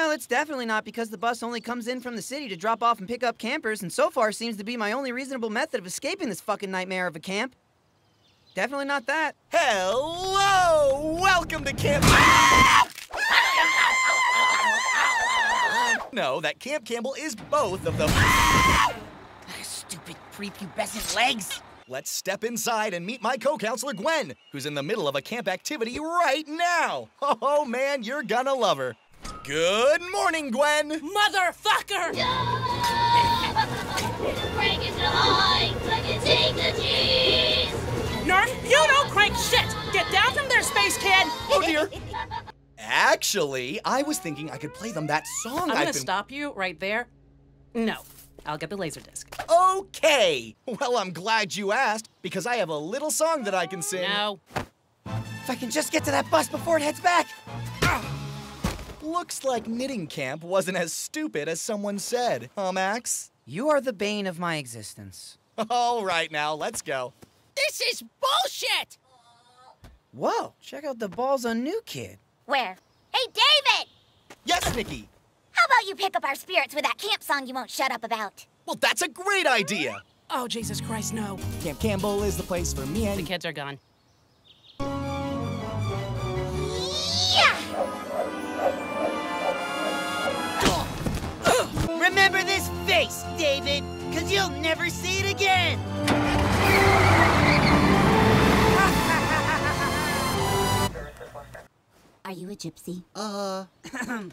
Well, it's definitely not because the bus only comes in from the city to drop off and pick up campers, and so far seems to be my only reasonable method of escaping this fucking nightmare of a camp. Definitely not that. Hello! Welcome to Camp. no, that Camp Campbell is both of them. Ah, stupid prepubescent legs. Let's step inside and meet my co counselor Gwen, who's in the middle of a camp activity right now. Oh man, you're gonna love her. Good morning, Gwen. Motherfucker! Crank is high, I can take the cheese. Nurf, you don't crank shit! Get down from there, space kid! Oh dear. Actually, I was thinking I could play them that song I'm I've gonna been. stop you right there. No, I'll get the laser disc. Okay. Well, I'm glad you asked because I have a little song that I can sing. No. If I can just get to that bus before it heads back. Looks like knitting camp wasn't as stupid as someone said, huh, Max? You are the bane of my existence. All right, now let's go. This is bullshit! Whoa, check out the balls on New Kid. Where? Hey, David! Yes, Nikki. How about you pick up our spirits with that camp song you won't shut up about? Well, that's a great idea. Oh, Jesus Christ, no. Camp Campbell is the place for me The kids are gone. Face, David, because you'll never see it again. Are you a gypsy? Uh,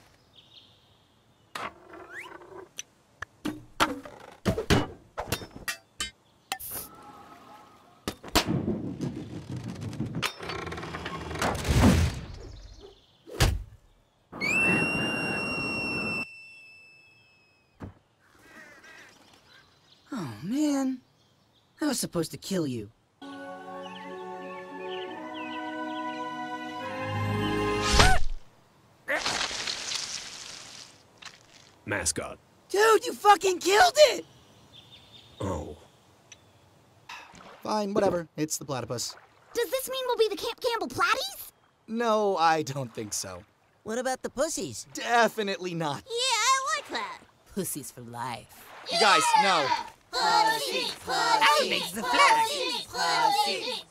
Oh, man. I was supposed to kill you. Mascot. Dude, you fucking killed it! Oh. Fine, whatever. It's the platypus. Does this mean we'll be the Camp Campbell Platties? No, I don't think so. What about the pussies? Definitely not. Yeah, I like that. Pussies for life. You guys, no. Pussies, makes the pussies.